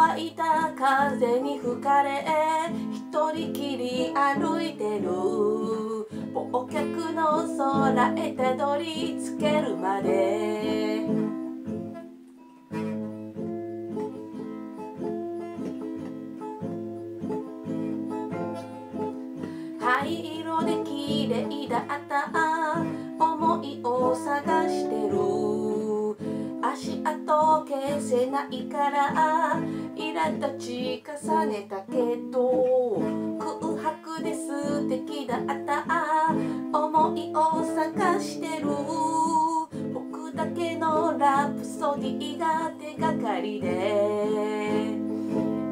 乾いた風に吹かれ一人きり歩いてる。忘却の空へたどり着けるまで。灰色で綺麗だった。足跡消せないから苛立ち重ねたけど空白で素敵だった思いを探してる。僕だけのラプソディが手がかりで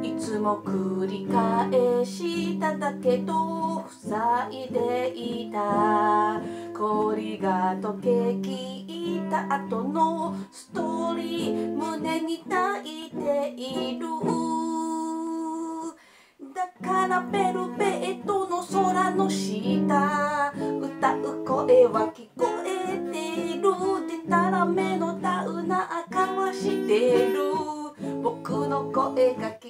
いつも繰り返しただけど塞いでいた。氷が溶けきいた後のストーリー胸に抱いている。だからベルベットの空の下歌う声は聞こえている。でたらめのダウナーかわしてる。僕の声が聞